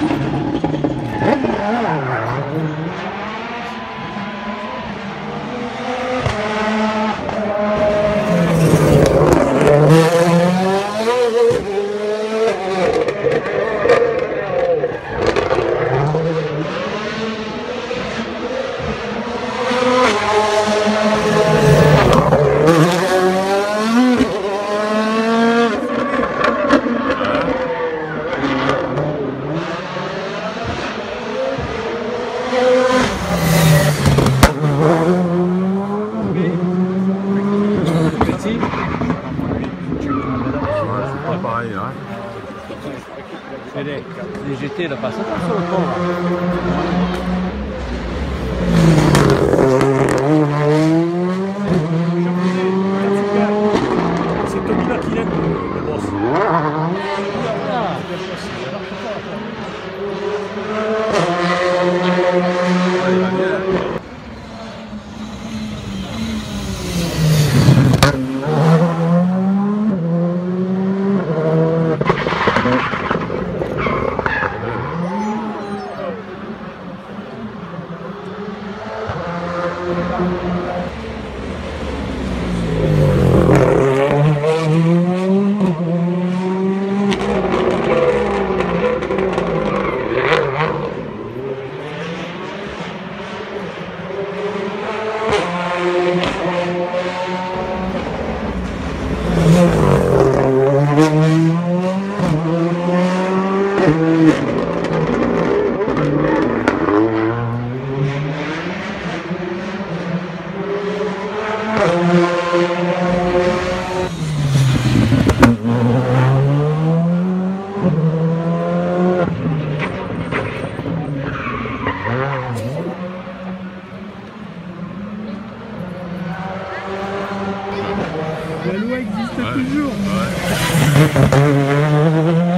you ici. Ouais, pareil, hein. C'est les, les là, passe C'est le boss. Ah, La loi existe toujours.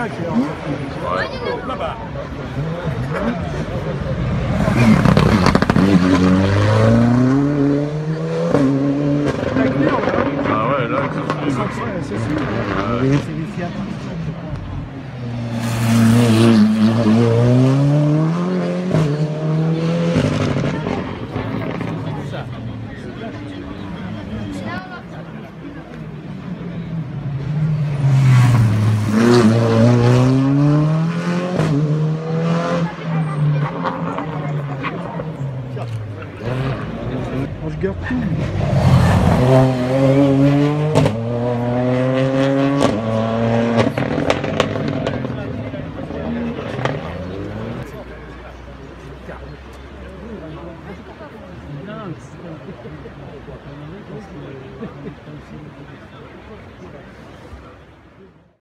Ouais. Là-bas. Ah ouais, là, c'est sûr. C'est